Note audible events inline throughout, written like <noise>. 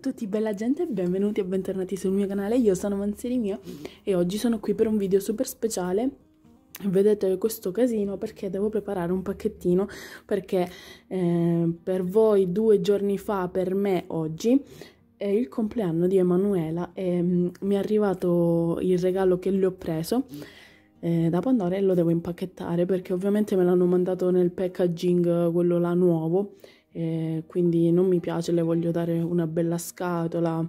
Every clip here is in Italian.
tutti bella gente, benvenuti e bentornati sul mio canale, io sono Manzeri Mio e oggi sono qui per un video super speciale. Vedete questo casino perché devo preparare un pacchettino perché eh, per voi due giorni fa, per me oggi, è il compleanno di Emanuela e mm, mi è arrivato il regalo che le ho preso. Eh, da Pandora e lo devo impacchettare perché ovviamente me l'hanno mandato nel packaging quello là nuovo eh, quindi non mi piace, le voglio dare una bella scatola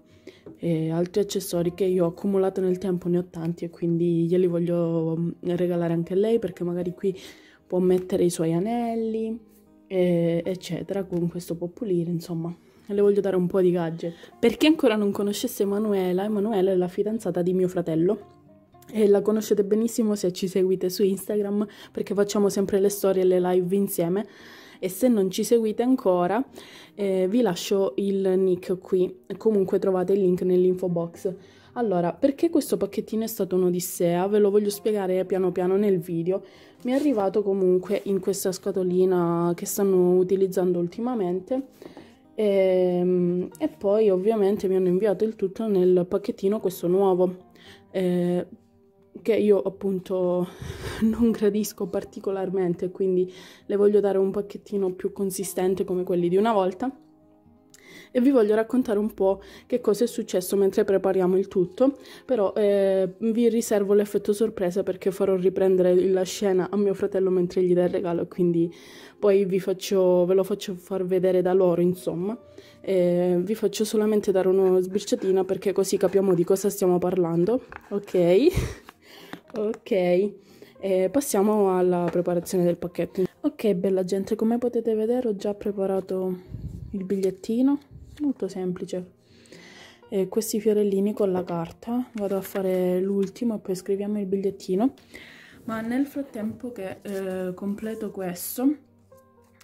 e altri accessori che io ho accumulato nel tempo, ne ho tanti e quindi glieli voglio mm, regalare anche a lei perché magari qui può mettere i suoi anelli, eh, eccetera, con questo può pulire, insomma. Le voglio dare un po' di gadget. Per chi ancora non conoscesse Emanuela, Emanuela è la fidanzata di mio fratello e la conoscete benissimo se ci seguite su Instagram perché facciamo sempre le storie e le live insieme e se non ci seguite ancora eh, vi lascio il nick qui, comunque trovate il link nell'info box. Allora, perché questo pacchettino è stato un'odissea? Ve lo voglio spiegare piano piano nel video. Mi è arrivato comunque in questa scatolina che stanno utilizzando ultimamente e, ehm, e poi ovviamente mi hanno inviato il tutto nel pacchettino questo nuovo. Eh, che io appunto non gradisco particolarmente, quindi le voglio dare un pacchettino più consistente come quelli di una volta. E vi voglio raccontare un po' che cosa è successo mentre prepariamo il tutto, però eh, vi riservo l'effetto sorpresa perché farò riprendere la scena a mio fratello mentre gli dà il regalo, quindi poi vi faccio, ve lo faccio far vedere da loro, insomma. Eh, vi faccio solamente dare una sbirciatina perché così capiamo di cosa stiamo parlando, ok? Ok, eh, passiamo alla preparazione del pacchetto. Ok, bella gente, come potete vedere ho già preparato il bigliettino, molto semplice. Eh, questi fiorellini con la carta, vado a fare l'ultimo e poi scriviamo il bigliettino. Ma nel frattempo che eh, completo questo,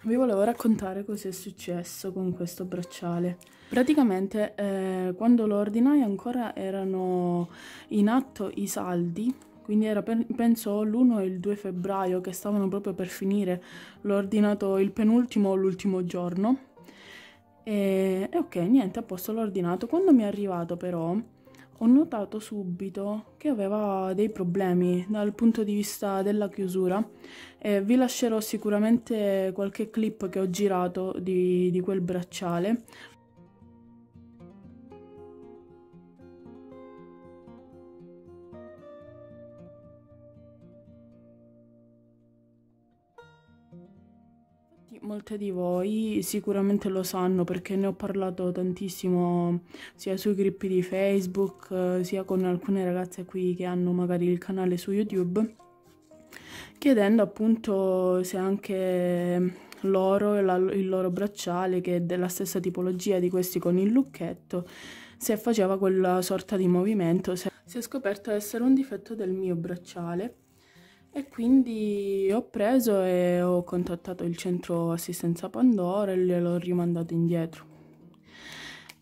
vi volevo raccontare cosa è successo con questo bracciale. Praticamente eh, quando lo ordinai ancora erano in atto i saldi quindi era penso l'1 e il 2 febbraio che stavano proprio per finire, l'ho ordinato il penultimo o l'ultimo giorno. E, e ok, niente, a posto l'ho ordinato. Quando mi è arrivato però ho notato subito che aveva dei problemi dal punto di vista della chiusura. E vi lascerò sicuramente qualche clip che ho girato di, di quel bracciale Molte di voi sicuramente lo sanno perché ne ho parlato tantissimo sia sui gruppi di Facebook sia con alcune ragazze qui che hanno magari il canale su YouTube chiedendo appunto se anche loro e il loro bracciale che è della stessa tipologia di questi con il lucchetto se faceva quella sorta di movimento si è scoperto essere un difetto del mio bracciale e quindi ho preso e ho contattato il centro assistenza Pandora e gliel'ho rimandato indietro.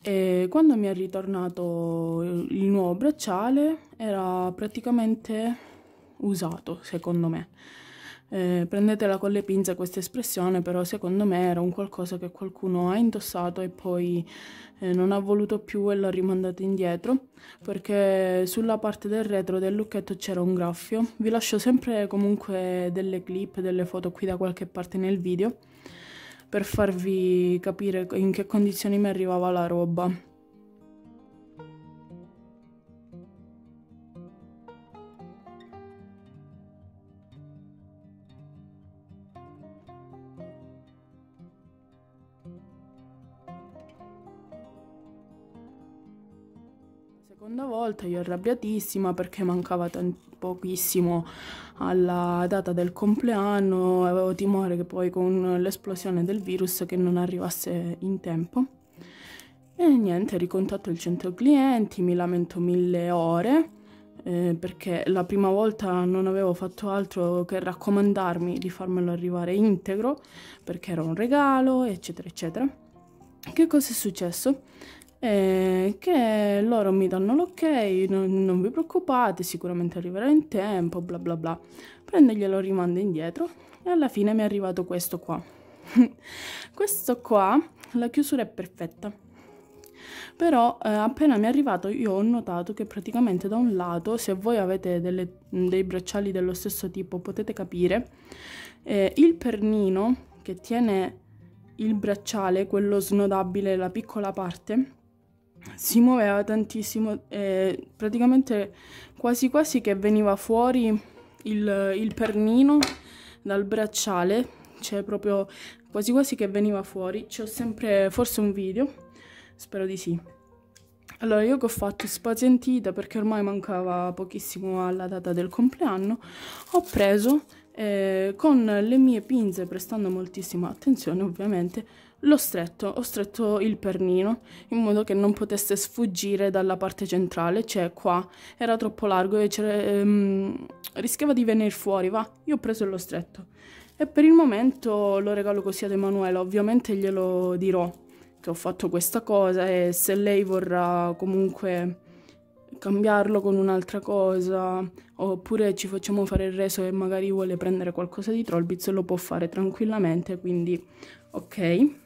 E quando mi è ritornato il nuovo bracciale era praticamente usato, secondo me. Eh, prendetela con le pinze questa espressione, però secondo me era un qualcosa che qualcuno ha indossato e poi eh, non ha voluto più e l'ha rimandato indietro, perché sulla parte del retro del lucchetto c'era un graffio. Vi lascio sempre comunque delle clip, delle foto qui da qualche parte nel video, per farvi capire in che condizioni mi arrivava la roba. Seconda volta io arrabbiatissima perché mancava pochissimo alla data del compleanno, avevo timore che poi con l'esplosione del virus che non arrivasse in tempo. E niente, ricontatto il centro clienti, mi lamento mille ore eh, perché la prima volta non avevo fatto altro che raccomandarmi di farmelo arrivare integro perché era un regalo, eccetera, eccetera. Che cosa è successo? Eh, che loro mi danno l'ok, non, non, vi preoccupate, sicuramente arriverà in tempo, bla bla bla. Prendo glielo rimando indietro e alla fine mi è arrivato questo qua. <laughs> questo qua, la chiusura è perfetta. però eh, appena mi è arrivato io ho notato che praticamente da un lato, se voi avete delle, dei bracciali dello stesso tipo potete capire, eh, il pernino che tiene il bracciale, quello snodabile, la piccola parte, si muoveva tantissimo, eh, praticamente quasi quasi che veniva fuori il, il pernino dal bracciale, cioè proprio quasi quasi che veniva fuori. C'ho sempre, forse un video, spero di sì. Allora io che ho fatto spazientita perché ormai mancava pochissimo alla data del compleanno, ho preso eh, con le mie pinze, prestando moltissima attenzione ovviamente, L'ho stretto, ho stretto il pernino in modo che non potesse sfuggire dalla parte centrale, cioè qua. Era troppo largo e ehm, rischiava di venire fuori, va, io ho preso e l'ho stretto. E per il momento lo regalo così ad Emanuela, ovviamente glielo dirò che ho fatto questa cosa e se lei vorrà comunque cambiarlo con un'altra cosa oppure ci facciamo fare il reso e magari vuole prendere qualcosa di Trollbits lo può fare tranquillamente quindi ok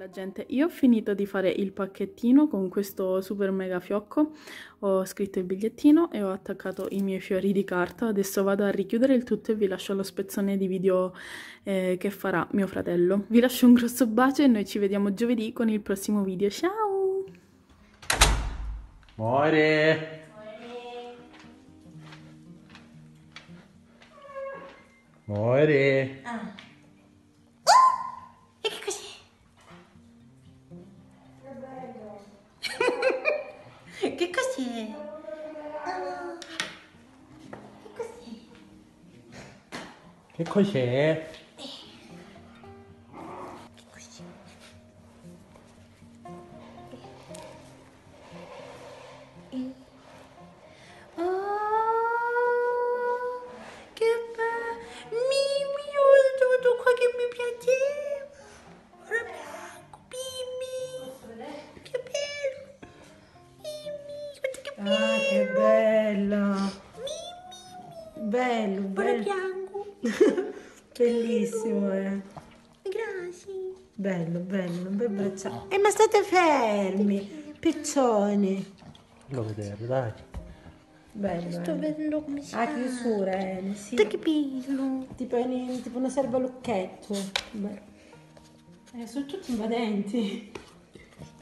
Bella gente, io ho finito di fare il pacchettino con questo super mega fiocco, ho scritto il bigliettino e ho attaccato i miei fiori di carta, adesso vado a richiudere il tutto e vi lascio lo spezzone di video eh, che farà mio fratello. Vi lascio un grosso bacio e noi ci vediamo giovedì con il prossimo video, ciao! Muore! Muore! Ah. Che cos'è? Ah, che bello! Bello, bello. <laughs> Bellissimo, eh. Grazie. Bello, bello, un bel bracciale. Eh, ma state fermi, piccioni. Fallo vedere, dai. Bello, Sto eh. vedendo come si fa. A chiusura, eh, sì. Che bello. Tipo, in, tipo una serva lucchetto. Beh. Eh, sono tutti invadenti.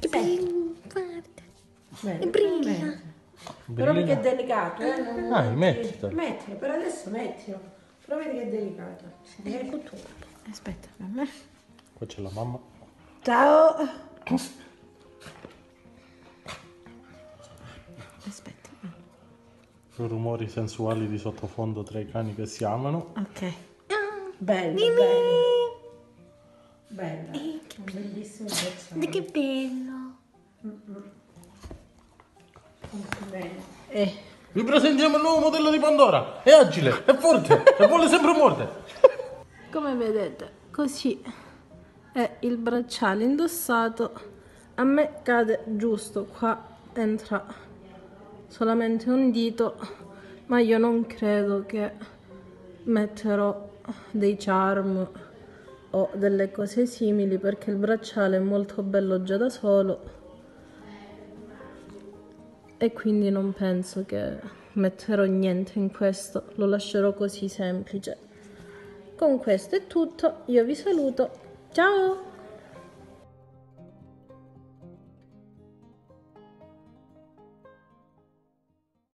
Che bello, guarda. Bello. E brilla. Però perché è delicato, eh? Dai, mettilo. Mettilo, per adesso mettilo. Però vedi che è delicato. Ecco tu. Aspetta, mamma. Qua c'è la mamma. Ciao. Aspetta. Rumori sensuali di sottofondo tra i cani che si amano. Ok. Bello, bello. Bella. Un bellissimo bracciale. Che bello. Molto bene. Eh. Vi presentiamo il nuovo modello di Pandora. È agile, è forte e vuole sempre mordere. Come vedete, così è il bracciale indossato. A me cade giusto, qua entra solamente un dito, ma io non credo che metterò dei charm o delle cose simili perché il bracciale è molto bello già da solo e quindi non penso che metterò niente in questo, lo lascerò così semplice. Con questo è tutto, io vi saluto, ciao!